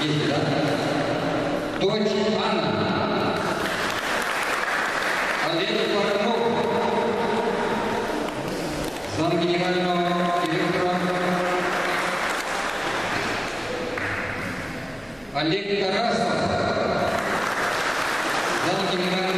Есть, да? Дочь Анна. Олег Парамов. Зам генерального директора. Олег Тарасов. Зам генерального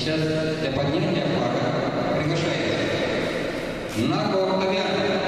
Сейчас для поднятия пара приглашается Нако Авиатор.